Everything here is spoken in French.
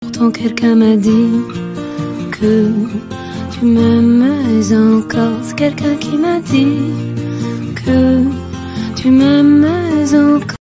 Pourtant quelqu'un m'a dit que tu m'aimes encore. C'est quelqu'un qui m'a dit que tu m'aimes encore.